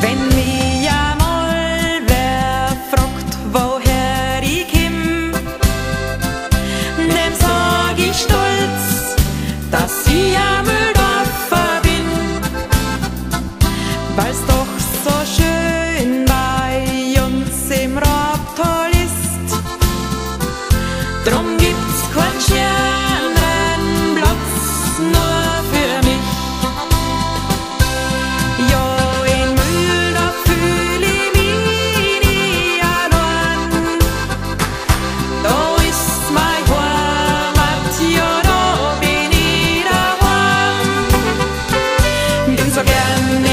Wenn mich einmal wer fragt, woher ich komm, dem sag ich stolz, dass ich am Mühldorfer bin, weil's doch so schön bei uns im Rabtal ist. Drum gibt's kein again.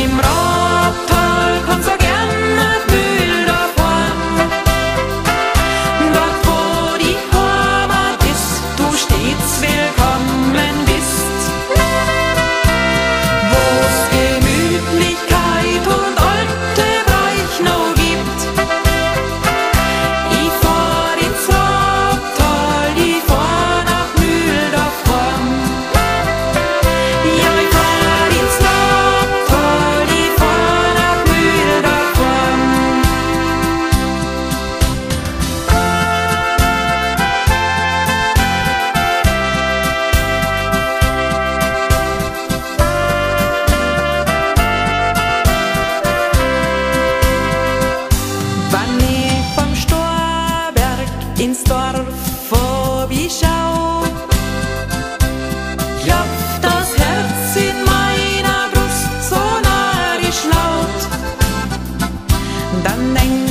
đàn anh